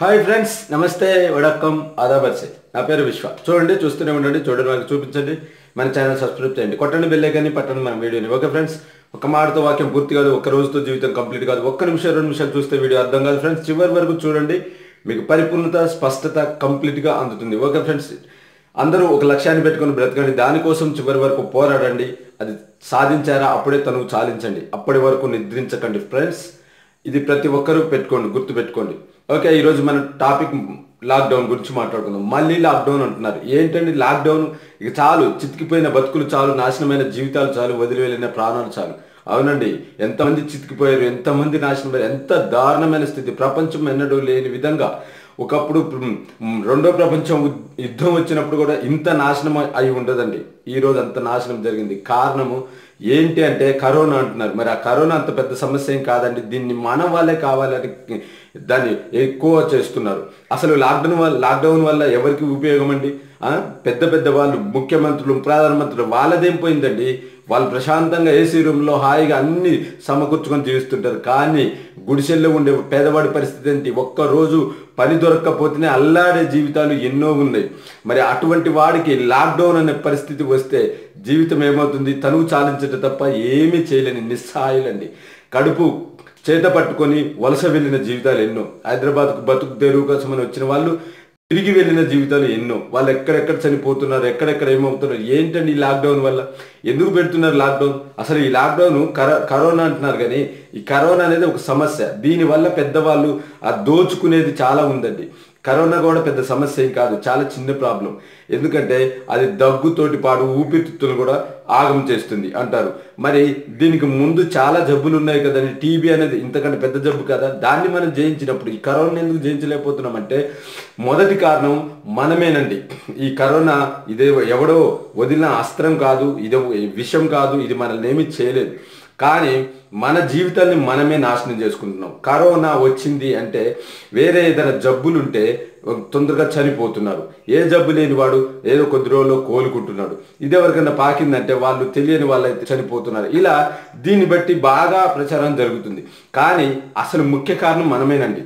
Hi friends నమస్తే వడక్కం ఆదాబర్సే నా పేరు విశ్వ. చూడండి చూస్తూనే ఉండండి చూడండి వాళ్ళకి చూపించండి. మన ఛానల్ సబ్స్క్రైబ్ చేయండి. కొట్టండి బెల్లే కానీ పట్టండి మన వీడియోని. ఓకే ఫ్రెండ్స్ ఒక మాటతో వాక్యం పూర్తి కాదు ఒక్క రోజుతో జీవితం కంప్లీట్ కాదు. ఒక్క నిమిషం రెండు నిమిషాలు చూస్తే వీడియో అర్థం కాదు ఫ్రెండ్స్ చివరి వరకు చూడండి మీకు పరిపూర్ణత స్పష్టత కంప్లీట్గా అందుతుంది. ఓకే ఫ్రెండ్స్ అందరూ ఒక లక్ష్యాన్ని పెట్టుకొని బ్రతకండి. దానికోసం చివరి వరకు పోరాడండి. అది సాధించారా? అప్పుడే తను చాలించండి. అప్పటి వరకు నిద్రించకండి ఫ్రెండ్స్ ఇది ప్రతి ఒక్కరూ పెట్టుకోండి గుర్తు పెట్టుకోండి ఓకే ఈరోజు మన టాపిక్ లాక్డౌన్ గురించి మాట్లాడుకుందాం. మళ్ళీ లాక్డౌన్ అంటున్నారు. ఏంటండి లాక్డౌన్? ఇక చాలు చితికిపోయిన బతుకులు చాలు నాశనమైన జీవితాలు చాలు వదిలివెళ్ళిన ప్రాణాలు చాలు. అవునండి ఎంతమంది చితికిపోయారు ఎంతమంది నాశనం ఎంత దారుణమైన స్థితి. ప్రపంచం ఎన్నడూ లేని విధంగా ఒకప్పుడు రెండో ప్రపంచం యుద్ధం వచ్చినప్పుడు కూడా ఇంత నాశనం అయి ఉండదండి. ఈ రోజు అంత నాశనం జరిగింది. కారణము ఏంటి అంటే కరోనా అంటున్నారు. మరి ఆ కరోనా అంత పెద్ద సమస్య ఏం కాదండి. దీన్ని మన వాళ్ళే కావాలని దాన్ని ఎక్కువ చేస్తున్నారు. అసలు లాక్డౌన్ వల్ల లాక్డౌన్ వల్ల ఎవరికి ఉపయోగం అండి? పెద్ద పెద్ద వాళ్ళు ముఖ్యమంత్రులు ప్రధానమంత్రులు వాళ్ళదేం పోయిందండి? వాళ్ళు ప్రశాంతంగా ఏసీ రూమ్లో హాయిగా అన్ని సమకూర్చుకొని జీవిస్తుంటారు. కానీ గుడిసెల్లో ఉండే పేదవాడి పరిస్థితి ఏంటి? ఒక్కరోజు పని దొరక్కపోతేనే అల్లాడే జీవితాలు ఎన్నో ఉన్నాయి. మరి అటువంటి వాడికి లాక్డౌన్ అనే పరిస్థితి వస్తే జీవితం ఏమవుతుంది? తనువు చాలించడం తప్ప ఏమీ చేయలేని నిస్సాయులండి కడుపు చేత పట్టుకొని వలస వెళ్ళిన జీవితాలు ఎన్నో. హైదరాబాద్కు బతుకు తెరువు కోసం వచ్చిన వాళ్ళు తిరిగి వెళ్ళిన జీవితాలు ఎన్నో. వాళ్ళు ఎక్కడెక్కడ చనిపోతున్నారు ఎక్కడెక్కడ ఏమవుతున్నారు ఏంటండి ఈ లాక్డౌన్ వల్ల? ఎందుకు పెడుతున్నారు లాక్డౌన్ అసలు ఈ లాక్డౌన్ కరోనా అంటున్నారు కానీ ఈ కరోనా అనేది ఒక సమస్య. దీనివల్ల పెద్దవాళ్ళు ఆ దోచుకునేది చాలా ఉందండి. కరోనా కూడా పెద్ద సమస్య ఏం కాదు చాలా చిన్న ప్రాబ్లం. ఎందుకంటే అది దగ్గుతోటి పాటు ఊపిరితిత్తులు కూడా ఆగం చేస్తుంది అంటారు. మరి దీనికి ముందు చాలా జబ్బులు ఉన్నాయి కదండి టీబీ అనేది ఇంతకంటే పెద్ద జబ్బు కదా. దాన్ని మనం జయించినప్పుడు ఈ కరోనా ఎందుకు జయించలేకపోతున్నామంటే మొదటి కారణం మనమేనండి. ఈ కరోనా ఇదే ఎవడో వదిలిన అస్త్రం కాదు ఇదే విషం కాదు ఇది మనల్ని ఏమీ చేయలేదు. కానీ మన జీవితాన్ని మనమే నాశనం చేసుకుంటున్నాం. కరోనా వచ్చింది అంటే వేరే ఏదైనా జబ్బులుంటే తొందరగా చనిపోతున్నారు. ఏ జబ్బు లేని వాడు ఏదో కొద్ది రోజుల్లో కోలుకుంటున్నాడు. ఇదెవరికైనా పాకిందంటే వాళ్ళు తెలియని వాళ్ళు అయితే చనిపోతున్నారు. ఇలా దీన్ని బట్టి బాగా ప్రచారం జరుగుతుంది. కానీ అసలు ముఖ్య కారణం మనమేనండి.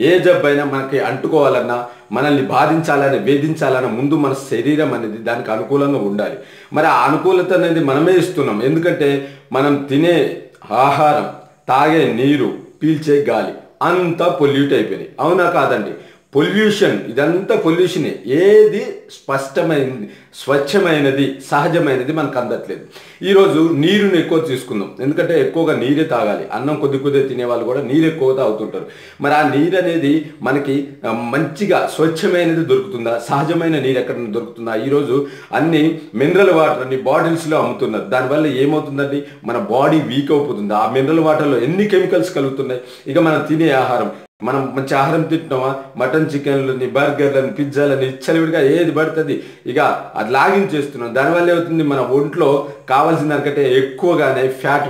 ఏ జబ్బైనా మనకి అంటుకోవాలన్నా మనల్ని బాధించాలని వేధించాలన్నా ముందు మన శరీరం అనేది దానికి అనుకూలంగా ఉండాలి. మరి ఆ అనుకూలత అనేది మనమే ఇస్తున్నాం. ఎందుకంటే మనం తినే ఆహారం తాగే నీరు పీల్చే గాలి అంతా పొల్యూట్ అయిపోయినాయి. అవునా కాదండి? పొల్యూషన్ ఇదంతా పొల్యూషనే ఏది స్పష్టమైనది స్వచ్ఛమైనది సహజమైనది మనకు అందట్లేదు. ఈరోజు నీరుని ఎక్కువ తీసుకుందాం. ఎందుకంటే ఎక్కువగా నీరే తాగాలి. అన్నం కొద్ది కొద్ది తినే వాళ్ళు కూడా నీరు ఎక్కువ తాగుతుంటారు. మరి ఆ నీరు అనేది మనకి మంచిగా స్వచ్ఛమైనది దొరుకుతుందా? సహజమైన నీరు ఎక్కడ దొరుకుతుందా? ఈరోజు అన్ని మినరల్ వాటర్ అన్ని బాటిల్స్లో అమ్ముతున్నారు. దానివల్ల ఏమవుతుందండి? మన బాడీ వీక్ అవుతుంది ఆ మినరల్ వాటర్లో ఎన్ని కెమికల్స్ కలుగుతున్నాయి? ఇక మనం తినే ఆహారం మనం మంచి ఆహారం తింటున్నామా? మటన్ చికెన్లని బర్గర్లని పిజ్జాలని చలివిడిగా ఏది పడుతుంది? ఇక అది లాగిన్ చేస్తున్నాం. దానివల్ల ఏమవుతుంది? మన ఒంట్లో కావాల్సిన దానికంటే ఎక్కువగానే ఫ్యాట్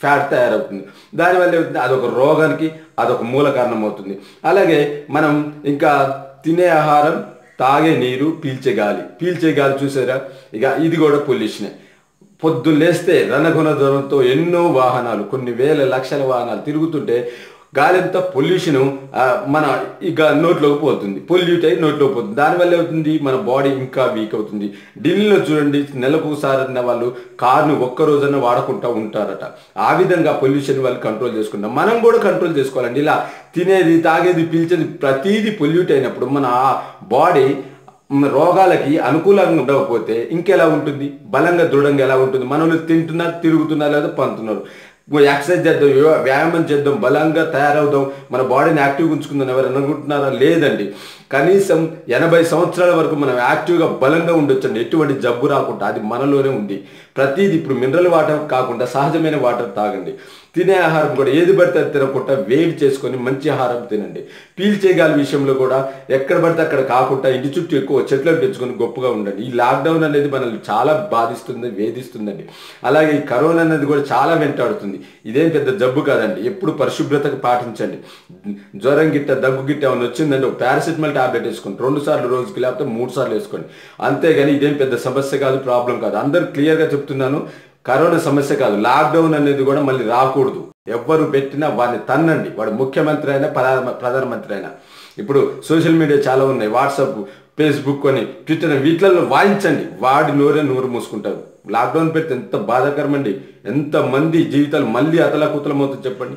ఫ్యాట్ తయారవుతుంది. దానివల్ల ఏమవుతుంది? అదొక రోగానికి అదొక మూల కారణం అవుతుంది అలాగే మనం ఇంకా తినే ఆహారం తాగే నీరు పీల్చే గాలి. పీల్చే గాలి చూసారా? ఇక ఇది కూడా పొల్యూషనే. పొద్దున్న లేస్తే రణగుణ ఎన్నో వాహనాలు కొన్ని వేల లక్షల వాహనాలు తిరుగుతుంటే గాలి పొల్యూషన్ మన ఇక నోట్లోకి పోతుంది. పొల్యూట్ అయి నోట్లోకి పోతుంది. దానివల్ల ఏమవుతుంది? మన బాడీ ఇంకా వీక్ అవుతుంది. ఢిల్లీలో చూడండి నెలకు సారన్న వాళ్ళు కార్ను ఒక్క రోజున వాడకుండా ఉంటారట. ఆ విధంగా పొల్యూషన్ వాళ్ళు కంట్రోల్ చేసుకుంటాం మనం కూడా కంట్రోల్ చేసుకోవాలండి. ఇలా తినేది తాగేది పీల్చేది ప్రతిదీ పొల్యూట్ అయినప్పుడు మన బాడీ రోగాలకి అనుకూలంగా ఉండకపోతే ఇంకెలా ఉంటుంది? బలంగా దృఢంగా ఎలా ఉంటుంది? మనల్ని తింటున్నారు తిరుగుతున్నారు లేదా పంతున్నారు ఎక్సర్సైజ్ చేద్దాం వ్యాయామం చేద్దాం బలంగా తయారవుదాం మన బాడీని యాక్టివ్గా ఉంచుకుందాం ఎవరు అనుకుంటున్నారా? లేదండి. కనీసం ఎనభై సంవత్సరాల వరకు మనం యాక్టివ్గా బలంగా ఉండొచ్చండి. ఎటువంటి జబ్బు రాకుండా అది మనలోనే ఉంది. ప్రతిదీ ఇప్పుడు మినరల్ వాటర్ కాకుండా సహజమైన వాటర్ తాగండి. తినే ఆహారం కూడా ఏది పడితే అది తినకుండా వేడి చేసుకొని మంచి ఆహారం తినండి. పీల్చే గాలి విషయంలో కూడా ఎక్కడ పడితే అక్కడ కాకుండా ఇంటి చుట్టూ ఎక్కువ చెట్లను పెంచుకొని గొప్పగా ఉండండి. ఈ లాక్డౌన్ అనేది మనల్ని చాలా బాధిస్తుంది వేధిస్తుందండి. అలాగే ఈ కరోనా అనేది కూడా చాలా వెంటాడుతుంది. ఇదేం పెద్ద జబ్బు కాదండి. ఎప్పుడు పరిశుభ్రతకు పాటించండి. జ్వరం గిట్ట దగ్గు గిట్ట ఏమైనా వచ్చిందంటే ఒక పారాసిటమాల్ టాబ్లెట్ వేసుకోండి. రెండు సార్లు రోజుకి లేకపోతే మూడు సార్లు వేసుకోండి. అంతేగాని ఇదేం పెద్ద సమస్య కాదు ప్రాబ్లం కాదు. అందరు క్లియర్గా చెప్తున్నాను. కరోనా సమస్య కాదు. లాక్డౌన్ అనేది కూడా మళ్ళీ రాకూడదు. ఎవ్వరు పెట్టినా వాడిని తన్నండి. వాడు ముఖ్యమంత్రి అయినా ప్రధాన ప్రధానమంత్రి అయినా. ఇప్పుడు సోషల్ మీడియా చాలా ఉన్నాయి. వాట్సాప్ ఫేస్బుక్ అని ట్విట్టర్ వీటిలలో వాయించండి. వాడి నోరే నోరు మూసుకుంటారు. లాక్డౌన్ పెడితే ఎంత బాధాకరం అండి ఎంత మంది జీవితాలు మళ్ళీ అతలాకుతలమవుతుంది చెప్పండి.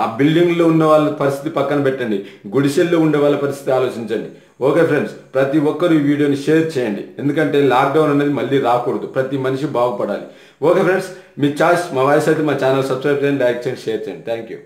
ఆ బిల్డింగ్లో ఉన్న వాళ్ళ పరిస్థితి పక్కన పెట్టండి. గుడిసెల్లో ఉండే వాళ్ళ పరిస్థితి ఆలోచించండి. ఓకే ఫ్రెండ్స్ ప్రతి ఒక్కరు ఈ వీడియోని షేర్ చేయండి. ఎందుకంటే లాక్డౌన్ అనేది మళ్ళీ రాకూడదు. ప్రతి మనిషి బాగుపడాలి. ఓకే ఫ్రెండ్స్ మీ చాయిస్ మా వాయిస్ అయితే మా ఛానల్ సబ్స్క్రైబ్ చేయండి లైక్ చేయండి షేర్ చేయండి. Thank you.